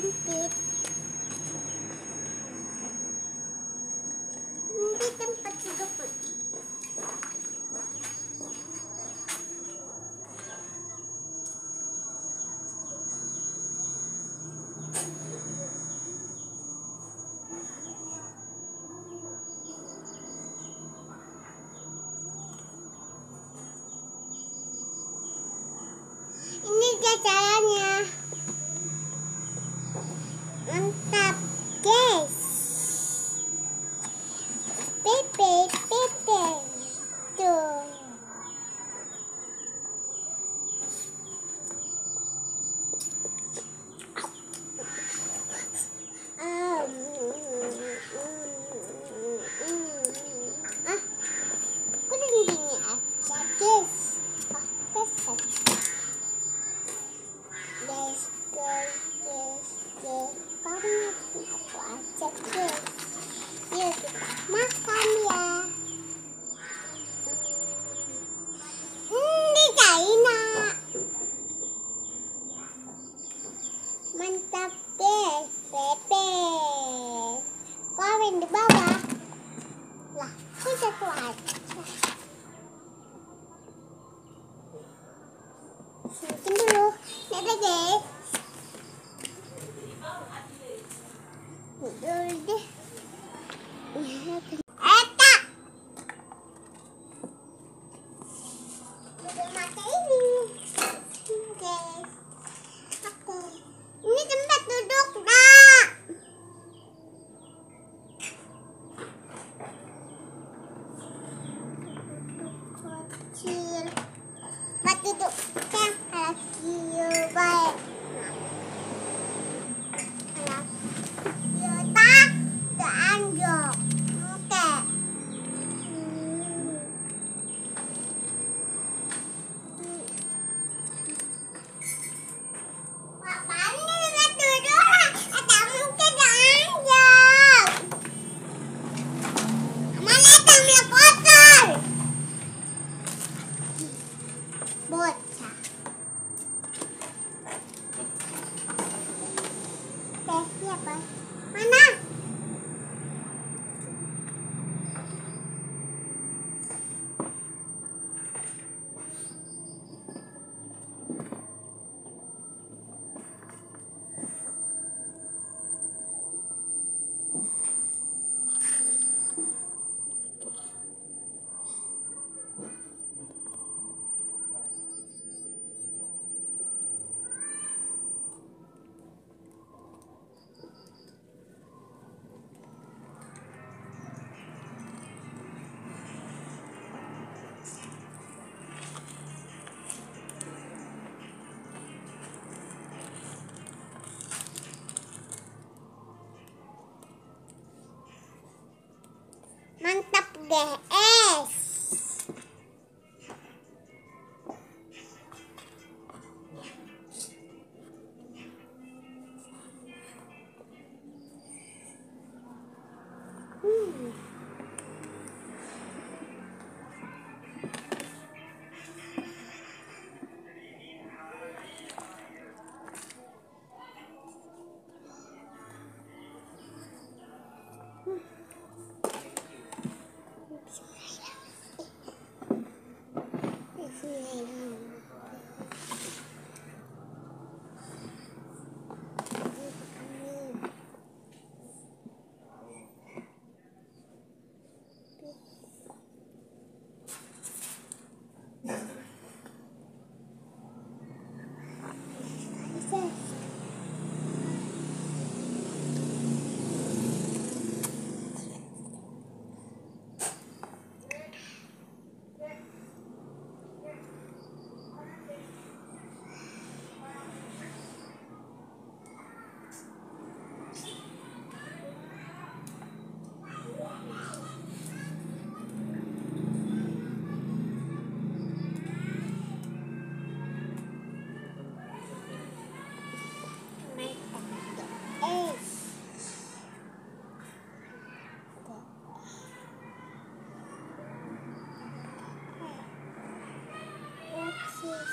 Trumpet. 这不儿子。拜。The S. Ooh. Hmm.